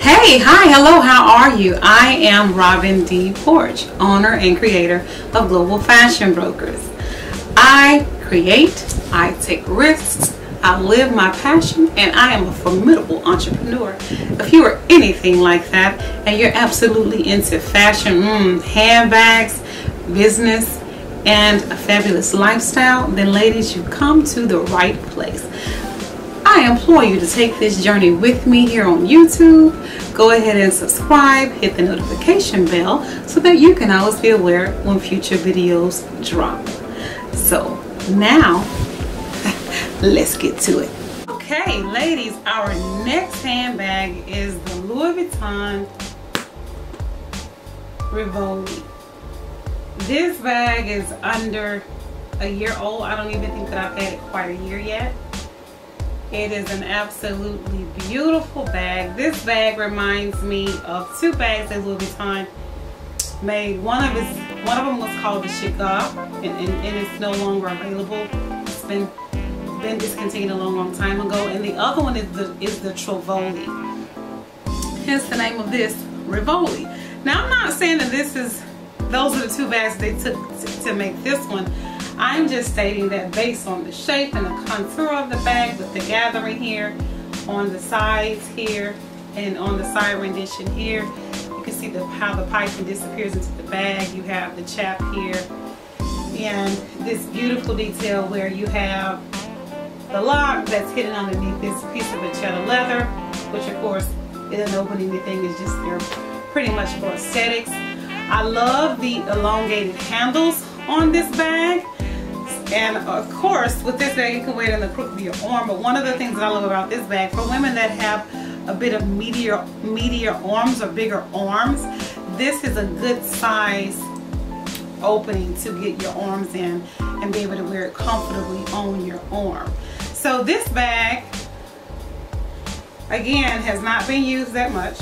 Hey, hi, hello, how are you? I am Robin D. Porch, owner and creator of Global Fashion Brokers. I create, I take risks, I live my passion, and I am a formidable entrepreneur. If you are anything like that and you're absolutely into fashion, mm, handbags, business, and a fabulous lifestyle, then ladies, you come to the right place. I implore you to take this journey with me here on YouTube. Go ahead and subscribe, hit the notification bell so that you can always be aware when future videos drop. So now, let's get to it. Okay, ladies, our next handbag is the Louis Vuitton Rivoli. This bag is under a year old. I don't even think that I've had it quite a year yet. It is an absolutely beautiful bag. This bag reminds me of two bags that Louis Vuitton made. One of one of them was called the Chica, and, and, and it's no longer available. It's been been discontinued a long, long time ago. And the other one is the is the Trovoli. Hence the name of this Rivoli. Now I'm not saying that this is those are the two bags they took to, to make this one. I'm just stating that based on the shape and the contour of the bag with the gathering here on the sides here and on the side rendition here you can see the how the piping disappears into the bag. You have the chap here and this beautiful detail where you have the lock that's hidden underneath this piece of vachetta leather which of course it doesn't open anything it's just there pretty much for aesthetics. I love the elongated handles on this bag and of course, with this bag, you can wear it in the crook of your arm. But one of the things that I love about this bag, for women that have a bit of meatier, meatier arms or bigger arms, this is a good size opening to get your arms in and be able to wear it comfortably on your arm. So this bag, again, has not been used that much.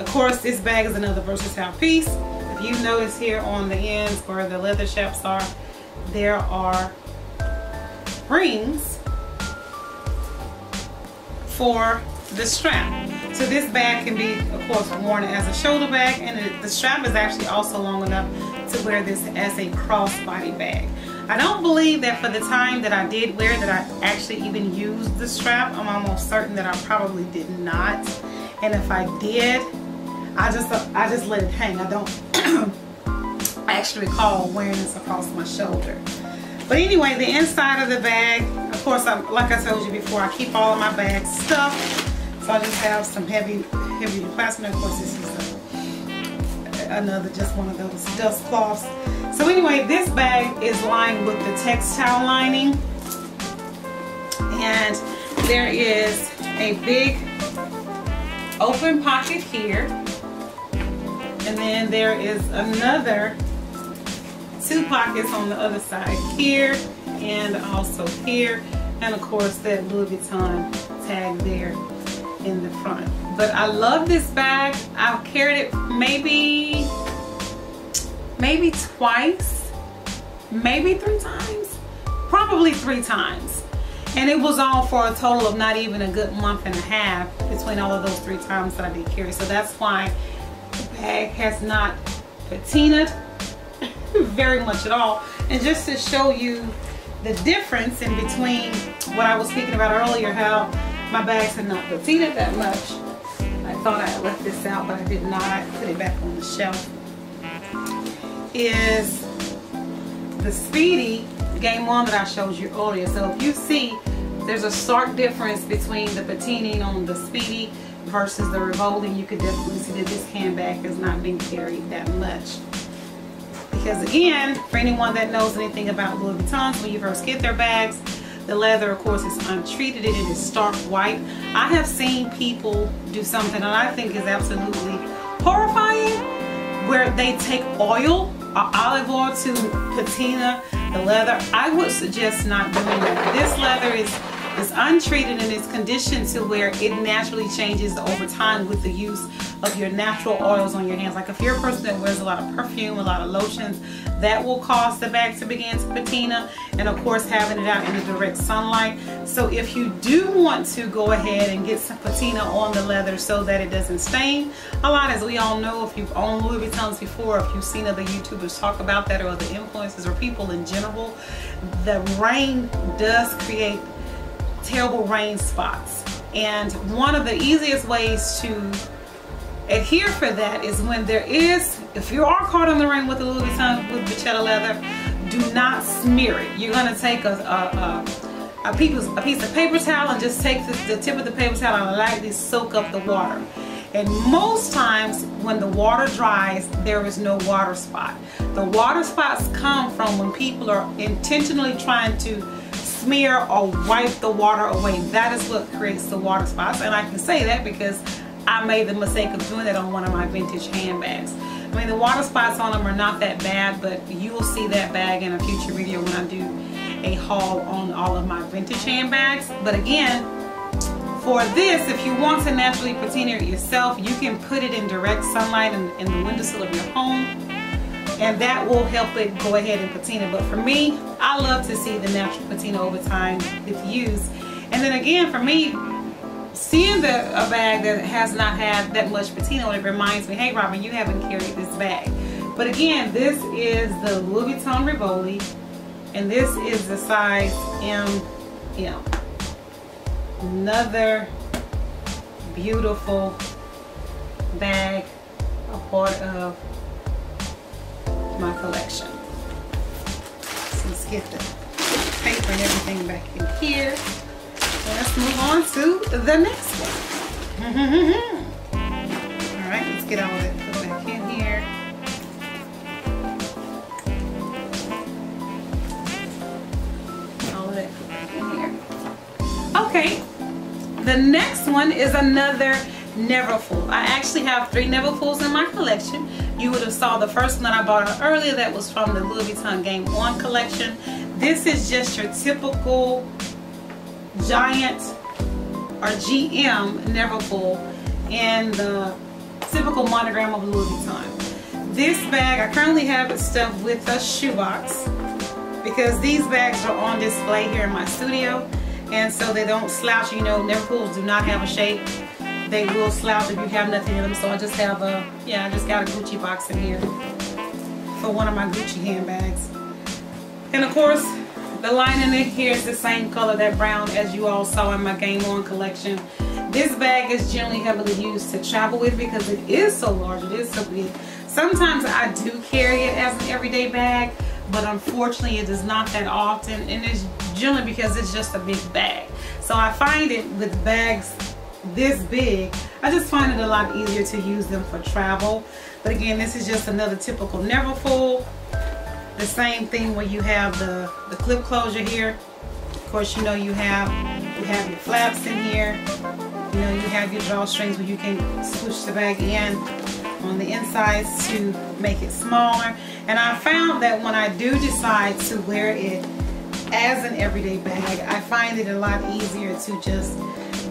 Of course, this bag is another versatile piece. If you notice here on the ends where the leather straps are, there are rings for the strap. So this bag can be, of course, worn as a shoulder bag and the strap is actually also long enough to wear this as a crossbody bag. I don't believe that for the time that I did wear that I actually even used the strap. I'm almost certain that I probably did not. And if I did, I just I just let it hang. I don't I actually recall wearing this across my shoulder. But anyway, the inside of the bag, of course, I, like I told you before, I keep all of my bags stuffed. So I just have some heavy, heavy plastic. Of course, this is a, another, just one of those dust cloths. So anyway, this bag is lined with the textile lining. And there is a big open pocket here. And then there is another two pockets on the other side here and also here. And of course that Louis Vuitton tag there in the front. But I love this bag. I've carried it maybe maybe twice maybe three times probably three times. And it was all for a total of not even a good month and a half between all of those three times that I did carry. So that's why the bag has not patinaed very much at all. And just to show you the difference in between what I was speaking about earlier, how my bags have not patinaed that much. I thought I had left this out, but I did not. Put it back on the shelf. Is the Speedy Game On that I showed you earlier. So if you see, there's a stark difference between the patining on the Speedy versus the Rivoli. You could definitely see that this handbag has not been carried that much because again for anyone that knows anything about Louis Vuittons when you first get their bags the leather of course is untreated. It is stark white. I have seen people do something that I think is absolutely horrifying where they take oil or olive oil to patina the leather. I would suggest not doing that. This leather is It's untreated and it's conditioned to where it naturally changes over time with the use of your natural oils on your hands. Like if you're a person that wears a lot of perfume, a lot of lotions, that will cause the bag to begin to patina. And of course, having it out in the direct sunlight. So if you do want to go ahead and get some patina on the leather so that it doesn't stain, a lot as we all know, if you've owned Louis Vuittons before, if you've seen other YouTubers talk about that or other influencers or people in general, the rain does create terrible rain spots. And one of the easiest ways to adhere for that is when there is, if you are caught in the rain with a Louis Vuitton with Vachetta leather, do not smear it. You're gonna take a, a, a, a, piece, a piece of paper towel and just take the, the tip of the paper towel and lightly soak up the water. And most times when the water dries, there is no water spot. The water spots come from when people are intentionally trying to smear or wipe the water away. That is what creates the water spots. And I can say that because I made the mistake of doing that on one of my vintage handbags. I mean, the water spots on them are not that bad, but you will see that bag in a future video when I do a haul on all of my vintage handbags. But again, for this, if you want to naturally patina it yourself, you can put it in direct sunlight in, in the windowsill of your home and that will help it go ahead and patina. But for me, I love to see the natural patina over time with use. And then again, for me, seeing the, a bag that has not had that much patina on it reminds me, hey Robin, you haven't carried this bag. But again, this is the Louis Vuitton Rivoli, and this is the size M. M. Another beautiful bag, a part of my collection. So let's get the paper and everything back in here. Let's move on to the next one. all right, let's get all of it put back in here. All of it back in here. Okay, the next one is another Neverfull. I actually have three Neverfulls in my collection. You would have saw the first one that I bought earlier that was from the Louis Vuitton Game On collection. This is just your typical giant or GM Neverfull in the typical monogram of Louis Vuitton. This bag, I currently have it stuffed with a shoebox because these bags are on display here in my studio and so they don't slouch. You know, Neverfulls do not have a shape they will slouch if you have nothing in them. So I just have a, yeah, I just got a Gucci box in here for one of my Gucci handbags. And of course, the lining in here is the same color, that brown, as you all saw in my Game On collection. This bag is generally heavily used to travel with because it is so large, it is so big. Sometimes I do carry it as an everyday bag, but unfortunately it is not that often and it's generally because it's just a big bag. So I find it with bags this big, I just find it a lot easier to use them for travel. But again, this is just another typical Neverfull. The same thing where you have the, the clip closure here. Of course, you know you have you have your flaps in here. You know you have your drawstrings where you can switch the bag in on the insides to make it smaller. And I found that when I do decide to wear it as an everyday bag, I find it a lot easier to just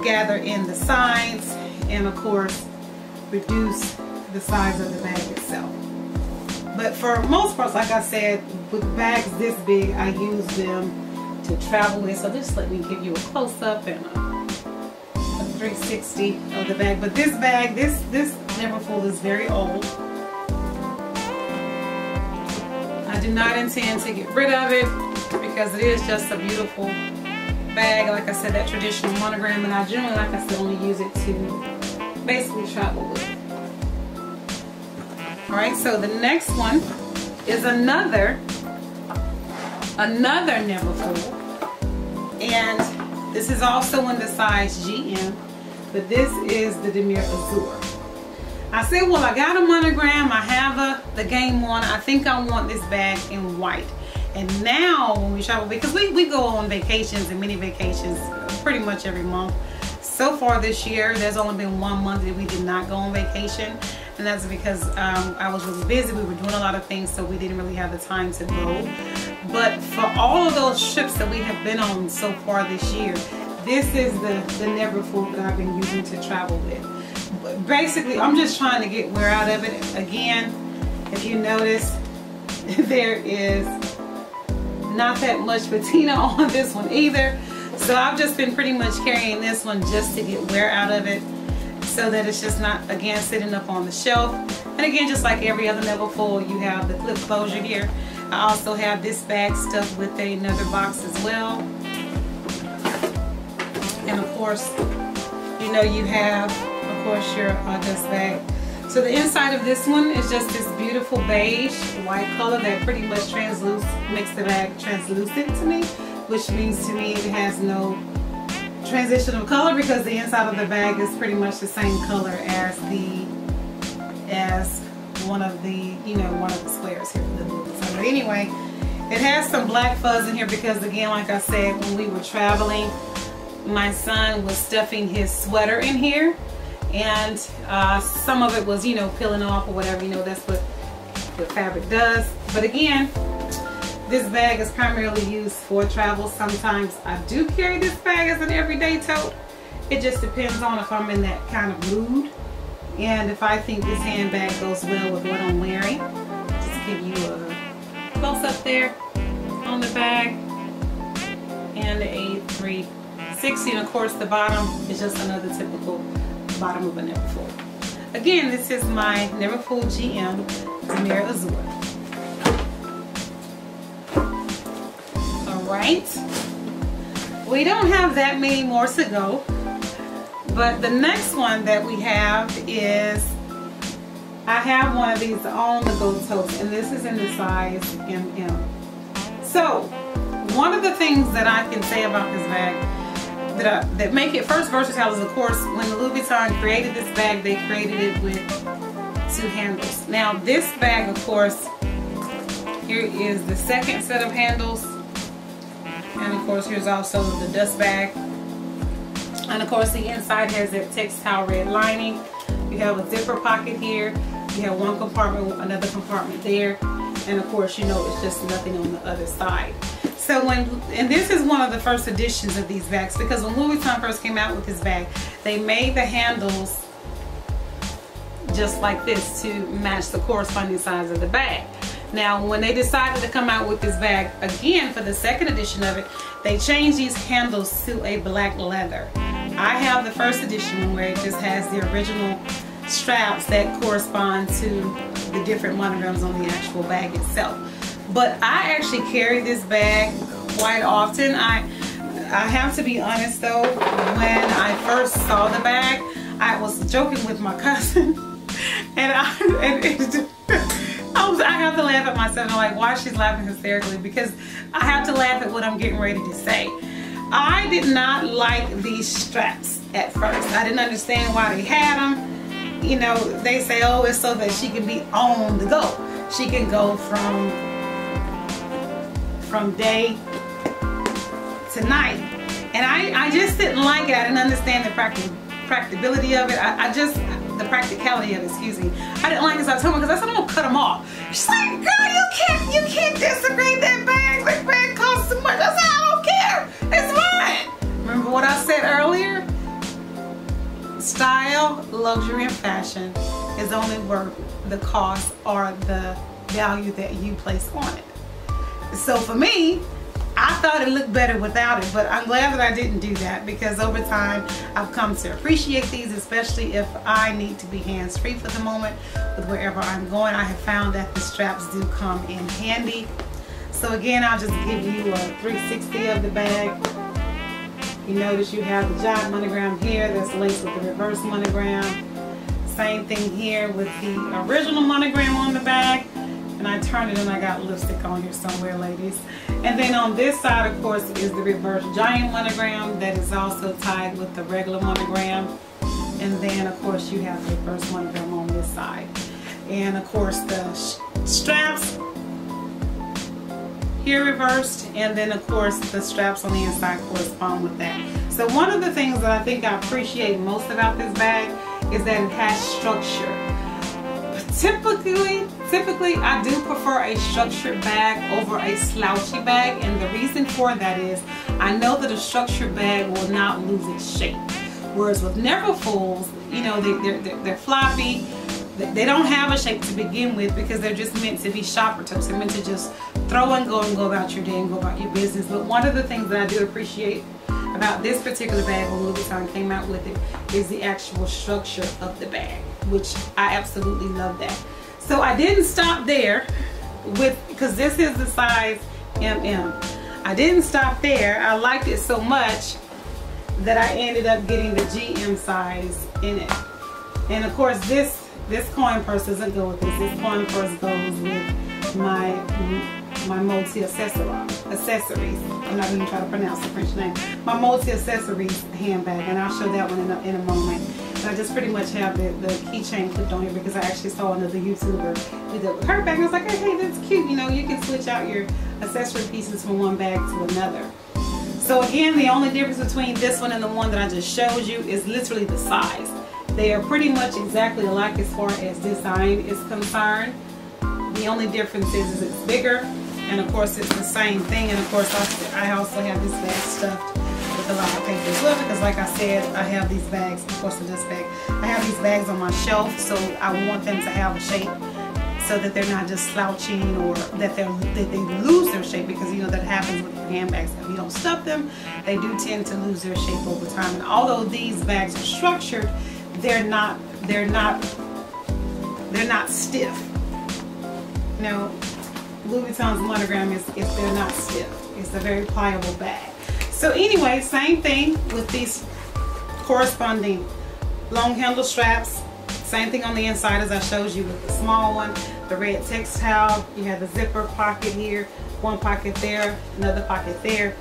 gather in the sides and of course reduce the size of the bag itself. But for most parts, like I said, with bags this big, I use them to travel with. So just let me give you a close-up and a, a 360 of the bag. But this bag, this, this Neverfull is very old. I do not intend to get rid of it because it is just a beautiful bag, like I said, that traditional monogram, and I generally, like I said, only use it to basically travel with. Alright, so the next one is another, another Neverfull. And this is also in the size GM, but this is the Damier Azur. I said, well, I got a monogram, I have a, the Game On, I think I want this bag in white. And now when we travel, because we, we go on vacations and mini vacations pretty much every month. So far this year, there's only been one month that we did not go on vacation. And that's because um, I was really busy. We were doing a lot of things, so we didn't really have the time to go. But for all of those trips that we have been on so far this year, this is the, the Neverfull that I've been using to travel with. But basically, I'm just trying to get wear out of it. Again, if you notice, there is not that much patina on this one either. So I've just been pretty much carrying this one just to get wear out of it so that it's just not, again, sitting up on the shelf. And again, just like every other level Neverfull, you have the clip closure here. I also have this bag stuffed with another box as well. And of course, you know you have, of course, your uh, dust bag. So the inside of this one is just this beautiful beige white color that pretty much translucent, makes the bag translucent to me, which means to me it has no transition of color because the inside of the bag is pretty much the same color as the as one of the you know one of the squares here for the but anyway it has some black fuzz in here because again like I said when we were traveling my son was stuffing his sweater in here and uh, some of it was you know peeling off or whatever you know that's what the fabric does but again this bag is primarily used for travel. Sometimes I do carry this bag as an everyday tote. It just depends on if I'm in that kind of mood and if I think this handbag goes well with what I'm wearing. Just give you a close up there on the bag and the A360 and of course the bottom is just another typical bottom of a Neverfull. Again, this is my Neverfull GM Damier Azur. right? We don't have that many more to go. But the next one that we have is, I have one of these on the go totes and this is in the size MM. So, one of the things that I can say about this bag that, I, that make it first versatile is of course when Louis Vuitton created this bag, they created it with two handles. Now this bag of course, here is the second set of handles and of course, here's also the dust bag. And of course, the inside has that textile red lining. You have a zipper pocket here. You have one compartment, another compartment there. And of course, you know, it's just nothing on the other side. So when, and this is one of the first editions of these bags because when Louis Vuitton first came out with this bag, they made the handles just like this to match the corresponding size of the bag. Now, when they decided to come out with this bag again for the second edition of it, they changed these handles to a black leather. I have the first edition where it just has the original straps that correspond to the different monograms on the actual bag itself. But I actually carry this bag quite often. I I have to be honest though, when I first saw the bag, I was joking with my cousin and I and it, I, was, I have to laugh at myself. I'm like, why she's laughing hysterically? Because I have to laugh at what I'm getting ready to say. I did not like these straps at first. I didn't understand why they had them. You know, they say, oh, it's so that she can be on the go. She can go from from day to night. And I, I just didn't like it. I didn't understand the practic practicability of it. I, I just, the practicality of it, excuse me. I didn't like it, this. I told her because I said I'm gonna cut them off. She's like, girl, you can't, you can't disagree that bag. That bag costs so much. I said, I don't care. It's mine. Remember what I said earlier? Style, luxury, and fashion is only worth the cost or the value that you place on it. So for me, I thought it looked better without it, but I'm glad that I didn't do that because over time I've come to appreciate these, especially if I need to be hands-free for the moment with wherever I'm going. I have found that the straps do come in handy. So again, I'll just give you a 360 of the bag. You notice you have the giant monogram here that's laced with the reverse monogram. Same thing here with the original monogram on the bag and I turned it and I got lipstick on here somewhere ladies. And then on this side of course is the reverse giant monogram that is also tied with the regular monogram. And then of course you have the reverse monogram on this side. And of course the straps here reversed. And then of course the straps on the inside correspond with that. So one of the things that I think I appreciate most about this bag is that it has structure. Typically Typically, I do prefer a structured bag over a slouchy bag, and the reason for that is I know that a structured bag will not lose its shape. Whereas with Neverfulls, you know, they, they're, they're, they're floppy, they don't have a shape to begin with because they're just meant to be shopper totes. They're meant to just throw and go and go about your day and go about your business. But one of the things that I do appreciate about this particular bag when Louis Vuitton came out with it is the actual structure of the bag, which I absolutely love that. So I didn't stop there with, because this is the size MM. I didn't stop there. I liked it so much that I ended up getting the GM size in it. And of course this this coin purse doesn't go with this. This coin purse goes with my my multi accessories. I'm not even trying to pronounce the French name. My multi accessories handbag, and I'll show that one in a, in a moment. I just pretty much have the, the keychain clipped on here because I actually saw another YouTuber with her bag. I was like, hey, hey, that's cute. You know, you can switch out your accessory pieces from one bag to another. So again, the only difference between this one and the one that I just showed you is literally the size. They are pretty much exactly alike as far as design is concerned. The only difference is, is it's bigger and of course it's the same thing and of course I also have this bag stuffed a lot of paper as well because like I said I have these bags of course in this bag I have these bags on my shelf so I want them to have a shape so that they're not just slouching or that they that they lose their shape because you know that happens with handbags if you don't stuff them they do tend to lose their shape over time and although these bags are structured they're not they're not they're not stiff. Know, Louis Vuitton's monogram is if they're not stiff. It's a very pliable bag. So anyway, same thing with these corresponding long handle straps. Same thing on the inside as I showed you with the small one, the red textile. You have the zipper pocket here, one pocket there, another pocket there.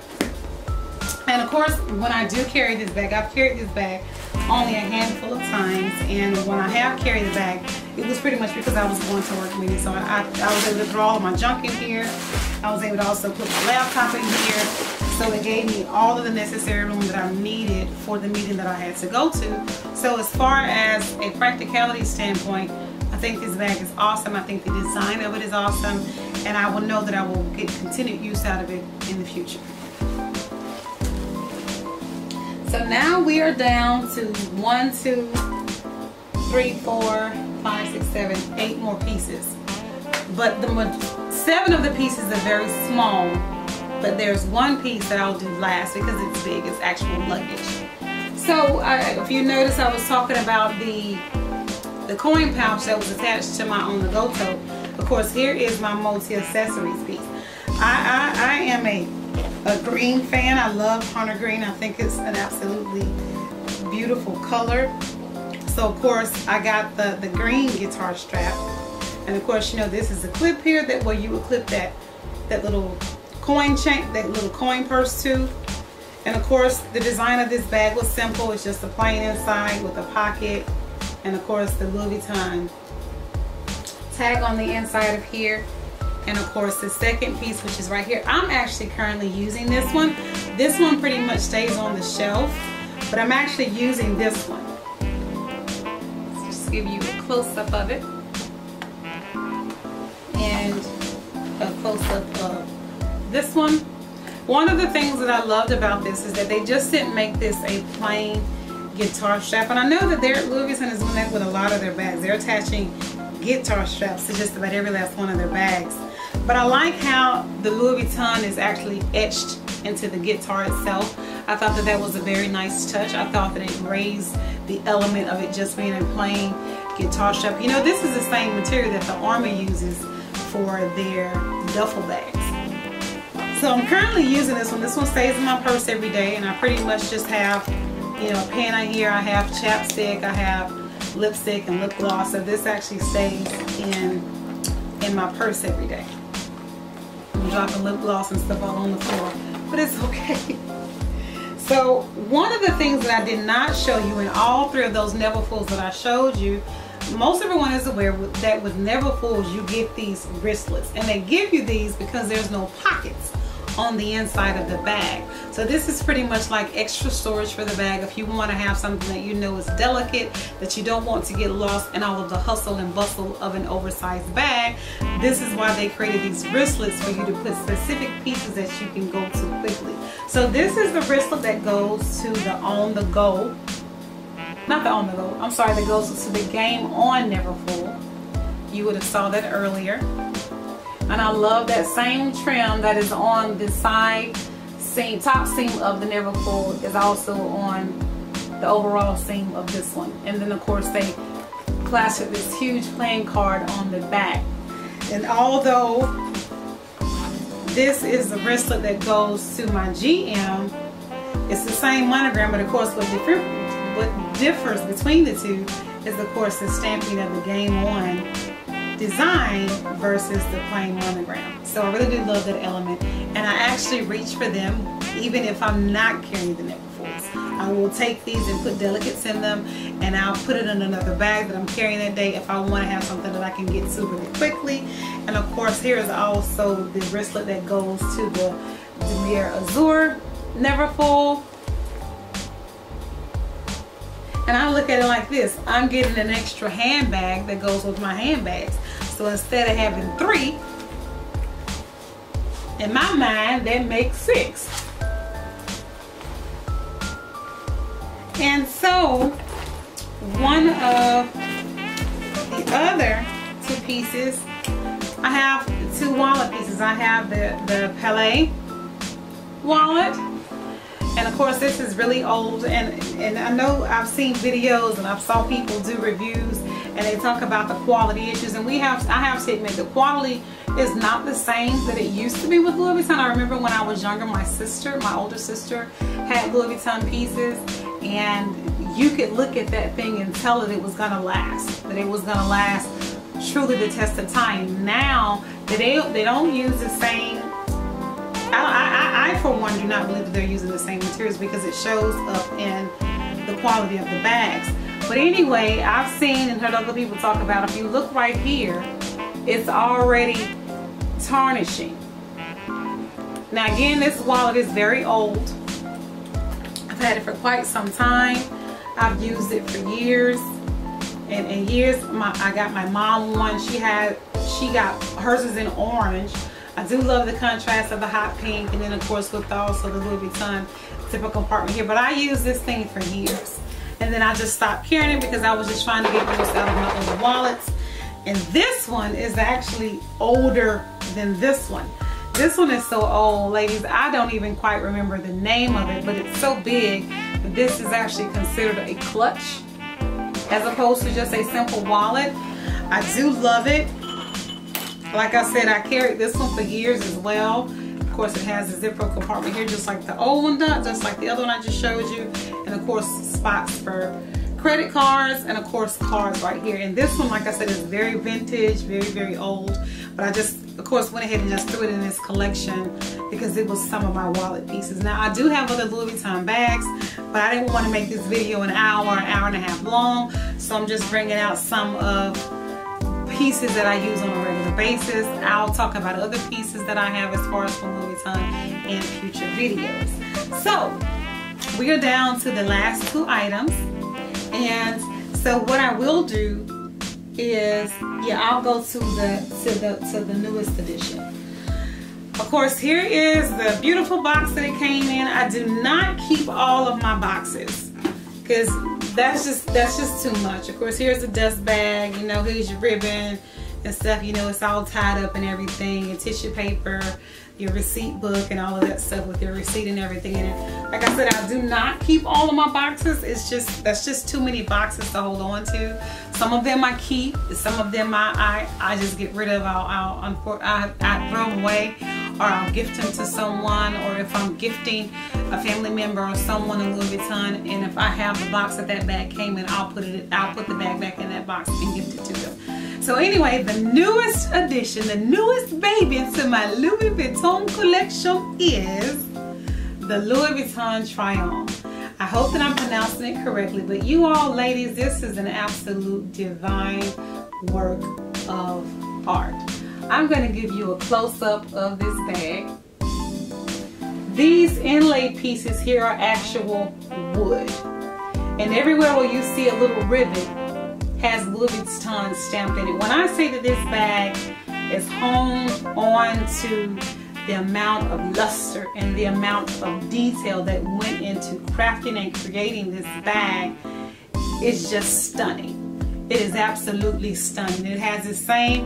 And of course, when I do carry this bag, I've carried this bag only a handful of times and when I have carried the bag it was pretty much because I was going to work meeting so I, I was able to throw all my junk in here I was able to also put my laptop in here so it gave me all of the necessary room that I needed for the meeting that I had to go to. So as far as a practicality standpoint I think this bag is awesome. I think the design of it is awesome. And I will know that I will get continued use out of it in the future. So now we are down to one, two, three, four, five, six, seven, eight more pieces. But the seven of the pieces are very small, but there's one piece that I'll do last because it's big, it's actual luggage. So if you notice, I was talking about the the coin pouch that was attached to my on the go tote. Of course, here is my multi accessories piece. I, I, I am a a green fan. I love hunter green. I think it's an absolutely beautiful color. So of course I got the, the green guitar strap. And of course, you know, this is a clip here that where you would clip that, that little coin chain, that little coin purse too. And of course, the design of this bag was simple. It's just a plain inside with a pocket. And of course, the Louis Vuitton tag on the inside of here and of course the second piece which is right here I'm actually currently using this one this one pretty much stays on the shelf but I'm actually using this one Let's just give you a close-up of it and a close-up of this one one of the things that I loved about this is that they just didn't make this a plain guitar strap and I know that they're Louis Vuitton is doing that with a lot of their bags they're attaching guitar straps to just about every last one of their bags but I like how the Louis Vuitton is actually etched into the guitar itself. I thought that that was a very nice touch. I thought that it raised the element of it just being a plain guitar strap. You know, this is the same material that the Army uses for their duffel bags. So I'm currently using this one. This one stays in my purse every day and I pretty much just have, you know, a pen on here. I have chapstick, I have lipstick and lip gloss. So this actually stays in, in my purse every day I'm dropping lip gloss and stuff all on the floor, but it's okay. So one of the things that I did not show you in all three of those Neverfulls that I showed you, most everyone is aware that with Neverfulls you get these wristlets and they give you these because there's no pockets on the inside of the bag. So this is pretty much like extra storage for the bag if you want to have something that you know is delicate, that you don't want to get lost in all of the hustle and bustle of an oversized bag. This is why they created these wristlets for you to put specific pieces that you can go to quickly. So this is the wristlet that goes to the on the go not the on the go, I'm sorry, that goes to the game on Neverfull. You would have saw that earlier. And I love that same trim that is on the side seam, top seam of the Neverfull is also on the overall seam of this one. And then of course they plastered this huge playing card on the back. And although this is the wristlet that goes to my GM, it's the same monogram, but of course what different what differs between the two is of course the stamping of the Game On design versus the plain monogram. So I really do love that element and I actually reach for them even if I'm not carrying the Neverfulls. I will take these and put delicates in them and I'll put it in another bag that I'm carrying that day if I want to have something that I can get to really quickly. And of course here is also the wristlet that goes to the Damier Azur Neverfull and I look at it like this. I'm getting an extra handbag that goes with my handbags. So instead of having three, in my mind, that makes six. And so, one of the other two pieces, I have two wallet pieces. I have the, the Pele wallet and of course this is really old and and I know I've seen videos and I've saw people do reviews and they talk about the quality issues and we have I have to admit the quality is not the same that it used to be with Louis Vuitton. I remember when I was younger my sister, my older sister had Louis Vuitton pieces and you could look at that thing and tell that it was gonna last, that it was gonna last truly the test of time. Now they, they don't use the same I, I, I, for one, do not believe that they're using the same materials because it shows up in the quality of the bags. But anyway, I've seen and heard other people talk about if you look right here, it's already tarnishing. Now again, this wallet is very old. I've had it for quite some time. I've used it for years and, and years. My, I got my mom one. She had, she got, hers is in orange. I do love the contrast of the hot pink and then of course with also the Louis Vuitton zipper compartment here. But I use this thing for years. And then I just stopped carrying it because I was just trying to get most out of my old wallets. And this one is actually older than this one. This one is so old, ladies. I don't even quite remember the name of it, but it's so big that this is actually considered a clutch as opposed to just a simple wallet. I do love it. Like I said, I carried this one for years as well. Of course, it has a zipper compartment here, just like the old one does, just like the other one I just showed you. And of course, spots for credit cards and of course cards right here. And this one, like I said, is very vintage, very, very old. But I just, of course, went ahead and just threw it in this collection because it was some of my wallet pieces. Now, I do have other Louis Vuitton bags, but I didn't want to make this video an hour, an hour and a half long. So I'm just bringing out some of pieces that I use on a regular basis. I'll talk about other pieces that I have as far as from Louis Vuitton in future videos. So we are down to the last two items. And so what I will do is, yeah, I'll go to the to the to the newest edition. Of course, here is the beautiful box that it came in. I do not keep all of my boxes because that's just that's just too much. Of course, here's the dust bag. You know, here's your ribbon and stuff. You know, it's all tied up and everything. Your tissue paper, your receipt book, and all of that stuff with your receipt and everything in it. Like I said, I do not keep all of my boxes. It's just that's just too many boxes to hold on to. Some of them I keep. Some of them I I, I just get rid of. I'll, I'll I, I throw them away or I'll gift them to someone or if I'm gifting a family member or someone a Louis Vuitton and if I have the box that that bag came in I'll put it I'll put the bag back in that box and gift it to them so anyway the newest addition the newest baby to my Louis Vuitton collection is the Louis Vuitton Triomphe I hope that I'm pronouncing it correctly but you all ladies this is an absolute divine work of art I'm going to give you a close-up of this bag. These inlay pieces here are actual wood. And everywhere where you see a little rivet has Louis Vuitton stamped in it. When I say that this bag is honed on to the amount of luster and the amount of detail that went into crafting and creating this bag it's just stunning. It is absolutely stunning. It has the same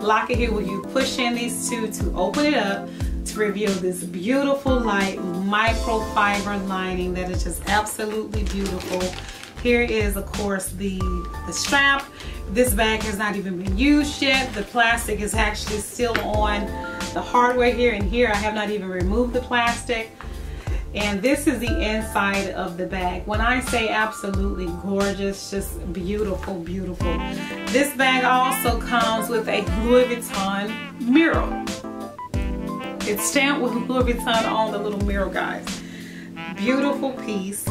locket here where you push in these two to open it up to reveal this beautiful light microfiber lining that is just absolutely beautiful. Here is of course the, the strap. This bag has not even been used yet. The plastic is actually still on the hardware here and here I have not even removed the plastic. And this is the inside of the bag. When I say absolutely gorgeous, just beautiful, beautiful. This bag also comes with a Louis Vuitton mirror. It's stamped with Louis Vuitton on the little mirror, guys. Beautiful piece.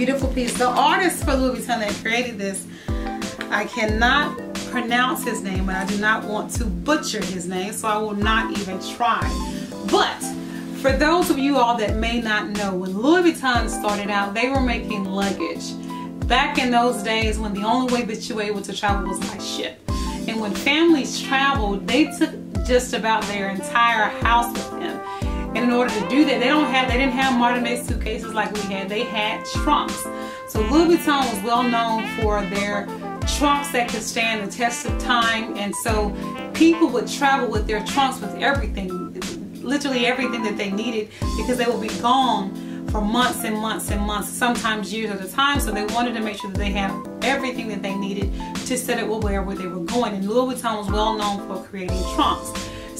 Beautiful piece. The artist for Louis Vuitton that created this, I cannot pronounce his name, and I do not want to butcher his name, so I will not even try. But for those of you all that may not know, when Louis Vuitton started out, they were making luggage. Back in those days when the only way that you were able to travel was by ship. And when families traveled, they took just about their entire house with them. And in order to do that, they don't have they didn't have modern day suitcases like we had. They had trunks. So Louis Vuitton was well known for their trunks that could stand the test of time. And so people would travel with their trunks with everything literally everything that they needed because they would be gone for months and months and months, sometimes years at a time. So they wanted to make sure that they had everything that they needed to set it where where they were going. And Louis Vuitton was well known for creating trunks.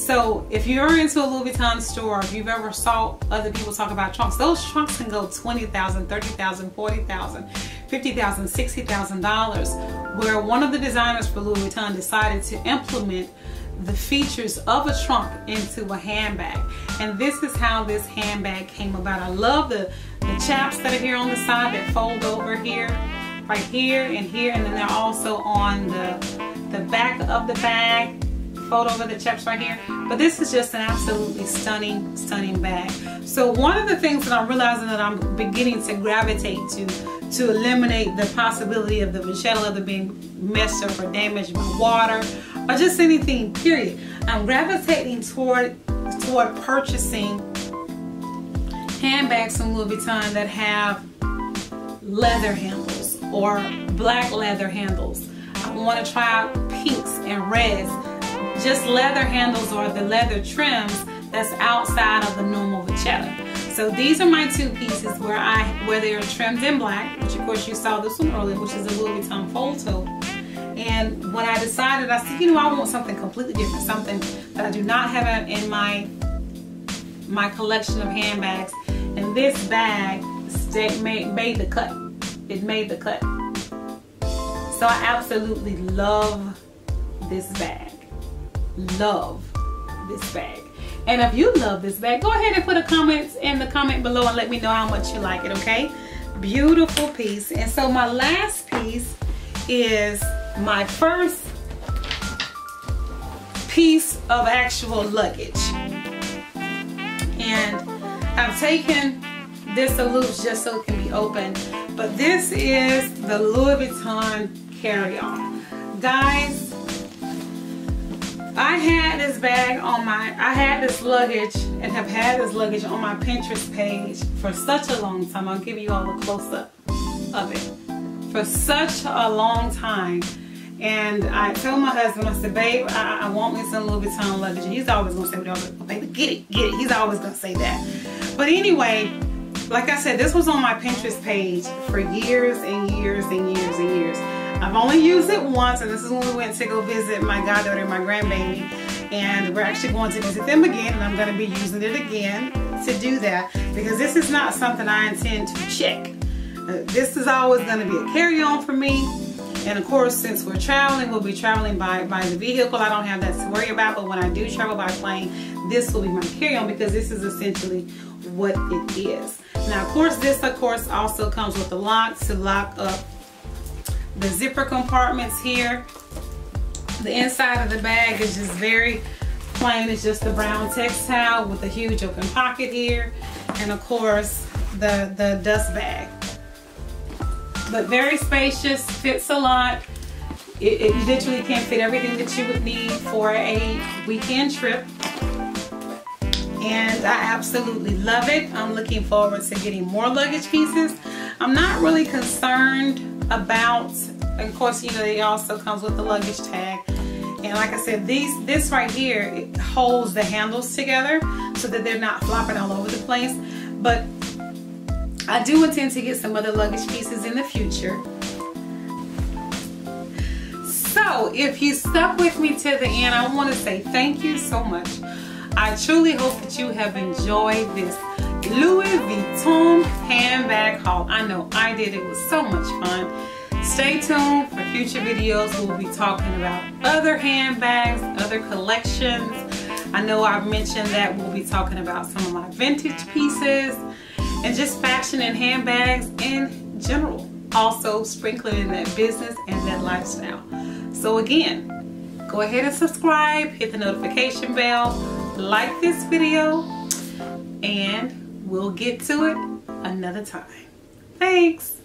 So if you're into a Louis Vuitton store, if you've ever saw other people talk about trunks, those trunks can go $20,000, $30,000, $40,000, $50,000, $60,000. Where one of the designers for Louis Vuitton decided to implement the features of a trunk into a handbag. And this is how this handbag came about. I love the, the chaps that are here on the side that fold over here, right here and here. And then they're also on the, the back of the bag fold over the chaps right here. But this is just an absolutely stunning, stunning bag. So one of the things that I'm realizing that I'm beginning to gravitate to, to eliminate the possibility of the vachetta leather being messed up or damaged by water or just anything, period. I'm gravitating toward, toward purchasing handbags from Louis Vuitton that have leather handles or black leather handles. I want to try out pinks and reds just leather handles or the leather trims that's outside of the normal vachetta. So these are my two pieces where I where they are trimmed in black, which of course you saw this one earlier, which is a Louis Vuitton Fold Tote. And when I decided, I said, you know, I want something completely different, something that I do not have in my my collection of handbags. And this bag made, made the cut. It made the cut. So I absolutely love this bag love this bag. And if you love this bag, go ahead and put a comment in the comment below and let me know how much you like it, okay? Beautiful piece. And so my last piece is my first piece of actual luggage. And I've taken this loose just so it can be open. But this is the Louis Vuitton carry-on. Guys, I had this bag on my, I had this luggage and have had this luggage on my Pinterest page for such a long time. I'll give you all a close up of it. For such a long time. And I told my husband, I said, babe, I, I want me some Louis Vuitton luggage. And he's always gonna say, well, baby, get it, get it. He's always gonna say that. But anyway, like I said, this was on my Pinterest page for years and years and years and years. I've only used it once, and this is when we went to go visit my goddaughter and my grandbaby. And we're actually going to visit them again, and I'm going to be using it again to do that because this is not something I intend to check. Uh, this is always going to be a carry-on for me. And of course, since we're traveling, we'll be traveling by, by the vehicle. I don't have that to worry about, but when I do travel by plane, this will be my carry-on because this is essentially what it is. Now, of course, this, of course, also comes with a lock to lock up the zipper compartments here. The inside of the bag is just very plain It's just the brown textile with a huge open pocket here. And of course, the, the dust bag. But very spacious, fits a lot. It, it literally can fit everything that you would need for a weekend trip. And I absolutely love it. I'm looking forward to getting more luggage pieces. I'm not really concerned about, of course, you know, it also comes with the luggage tag. And like I said, these this right here it holds the handles together so that they're not flopping all over the place. But I do intend to get some other luggage pieces in the future. So if you stuck with me to the end, I want to say thank you so much. I truly hope that you have enjoyed this Louis Vuitton handbag haul. I know I did. It was so much fun. Stay tuned for future videos. We'll be talking about other handbags, other collections. I know I've mentioned that we'll be talking about some of my vintage pieces and just fashion and handbags in general. Also sprinkling in that business and that lifestyle. So again, go ahead and subscribe, hit the notification bell, like this video, and we'll get to it another time. Thanks.